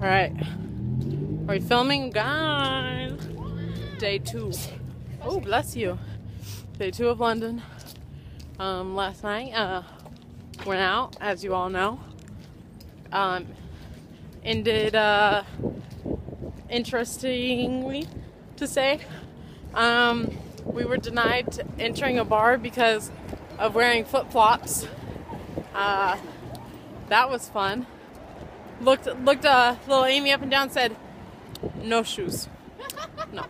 All right. Are we filming? Guys. Day two. Oh, bless you. Day two of London. Um, last night, uh, went out, as you all know. Um, ended, uh, interestingly to say. Um, we were denied entering a bar because of wearing flip flops. Uh, that was fun. Looked looked uh, little Amy up and down, said, "No shoes, no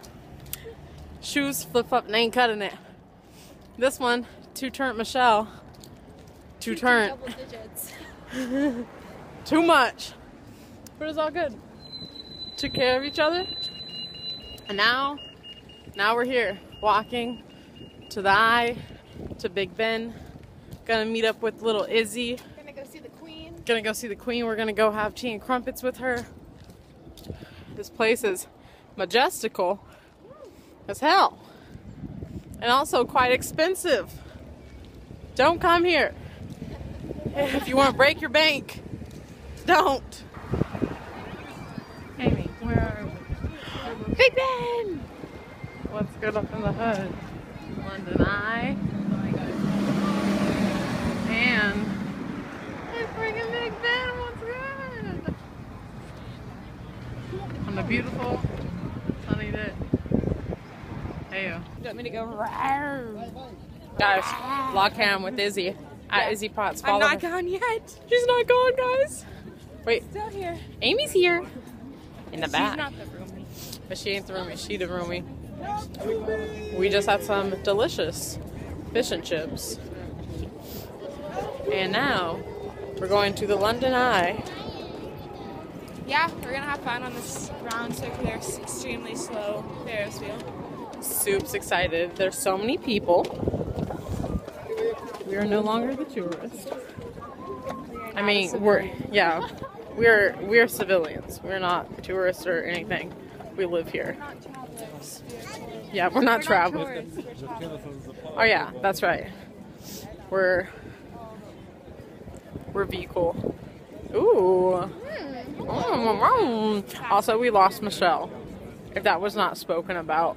shoes, flip flop, ain't cutting it." This one, two turn Michelle, two turn, Double digits. too much, but it's all good. Took care of each other, and now, now we're here walking to the Eye, to Big Ben. Gonna meet up with little Izzy. Gonna go see the Queen. We're gonna go have tea and crumpets with her. This place is majestical as hell, and also quite expensive. Don't come here if you want to break your bank. Don't. Amy, where are we? Big Ben. What's good up in the hood? London Eye. Oh and it's freaking Big Ben. What's good? On a beautiful sunny day. Hey, yo. You want me to go? Guys, lock cam with Izzy at Izzy Potts. I'm not her. gone yet. She's not gone, guys. Wait, Still here. Amy's here in the She's back, not the roomie. but she ain't the roomie. She the roomie. We just had some delicious fish and chips, and now we're going to the London Eye. Yeah, we're gonna have fun on this round circular, s- extremely slow Ferris wheel. Soup's excited. There's so many people. We are no longer the tourists. I mean, we're yeah, we're we're civilians. We're not tourists or anything. We live here. Not travelers. We're Yeah, we're not travelers. travelers. Oh yeah, that's right. We're we're vehicle. Ooh. Mm. Also, we lost Michelle. If that was not spoken about,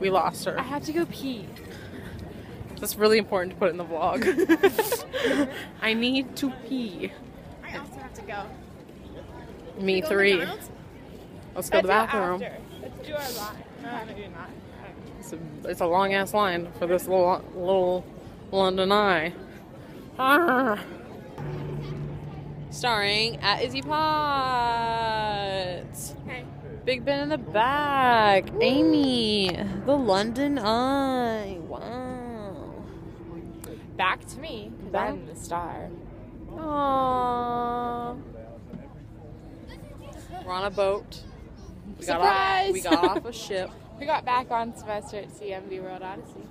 we lost her. I have to go pee. That's really important to put in the vlog. I need to pee. I also have to go. Me Go three. Let's go to the Let's do it bathroom. Let's do our line. No, maybe not. It's a, it's a long ass line for this little little London Eye. Ah. Starring at Izzy Potts. Big Ben in the back. Amy. The London Eye. Wow. Back to me, because Back- I'm the star. Aww. We're on a boat. We got off, Surprise! we got off a ship. We got back on semester at Sea MV World Odyssey.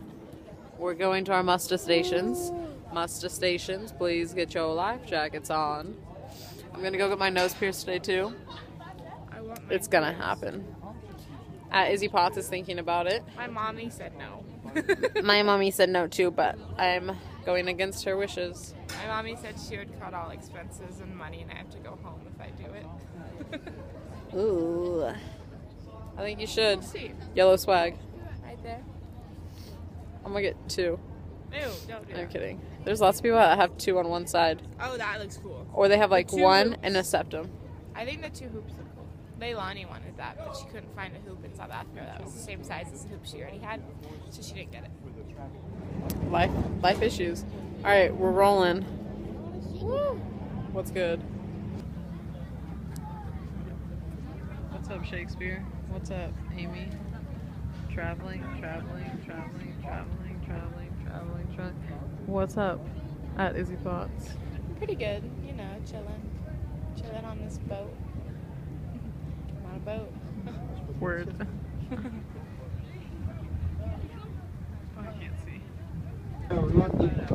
We're going to our muster stations. Muster stations, please get your life jackets on. I'm gonna go get my nose pierced today too. I want my It's gonna happen. Uh, Izzy Potts is thinking about it. My mommy said no. My mommy said no too, but I'm going against her wishes. My mommy said she would cut all expenses and money, and I have to go home if I do it. Ooh. I think you should. See, Yellow swag. right there. I'm gonna get two. No, don't do I'm that. kidding. There's lots of people that have two on one side, Oh, that looks cool. or they have like Two one hoops. and a septum. I think the two hoops are cool. Leilani wanted that, but she couldn't find a hoop in South Africa that was the same size as the hoop she already had, so she didn't get it. Life, life issues. All right, we're rolling. What's good? What's up, Shakespeare? What's up, Amy? Traveling, traveling, traveling, traveling, traveling, traveling, traveling. What's up at Izzy Potts? Pretty good, you know, chilling, chilling on this boat. I'm on a boat. Word. I can't see. Oh, London.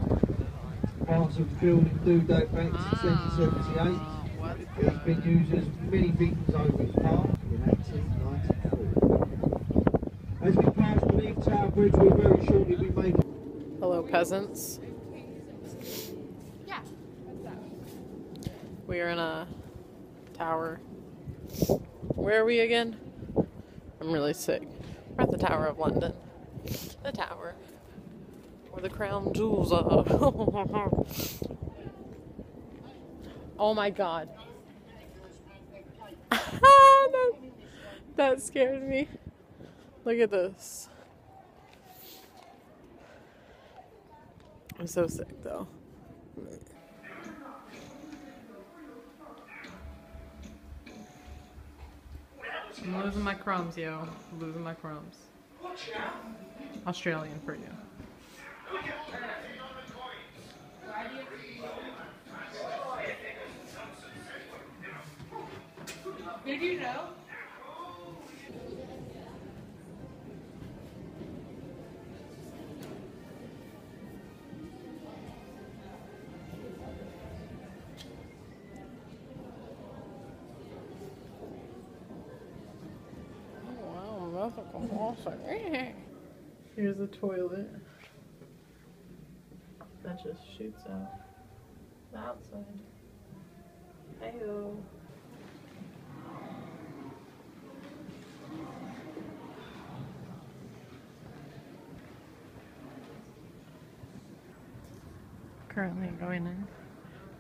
Parts of the building do date back to ah, 1778. what's It's been used as many things over its part in 1894. As we pass the Leaf Tower Bridge, we'll very shortly be making Hello, peasants. Yeah. We are in a tower Where are we again? I'm really sick. We're at the Tower of London. The tower. Where the crown jewels are. oh my god. that, that scared me. Look at this. I'm so sick though. I'm losing my crumbs, yo. I'm losing my crumbs. Australian for you. Did you know? Like a. Here's the toilet. That just shoots out the outside. Heyo. Currently going in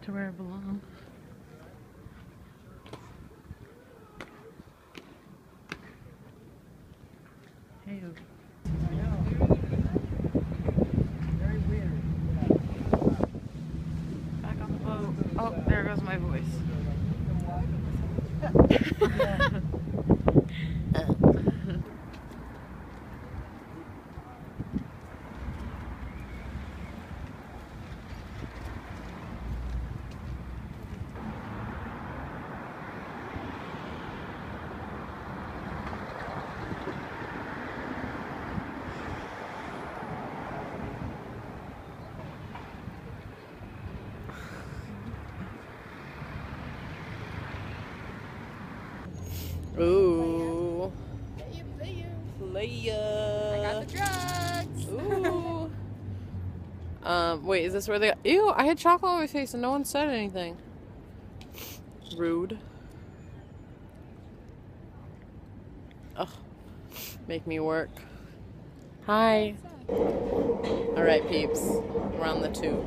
to where I belong. Back on the boat. Oh, there goes my voice. Ooh. I got the drugs. Ooh. um, wait, is this where they? Ew! I had chocolate on my face and no one said anything. Rude. Ugh. Make me work. Hi. All right, peeps. We're on the tube.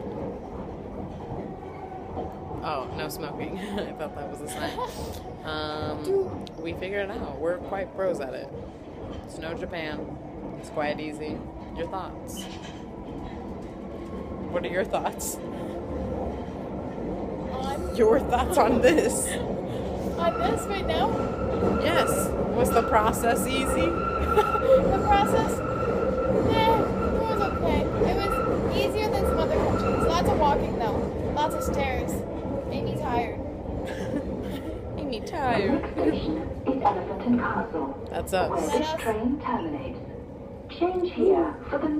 Oh, no smoking. I thought that was a sign. Um, we figured it out. We're quite pros at it. It's no Japan. It's quite easy. Your thoughts? What are your thoughts? On, Your thoughts on this? on this right now, Yes. Was the process easy? the process, eh, it was okay. It was easier than some other countries. Lots of walking though, lots of stairs. Us. this train terminates. Change here for the north.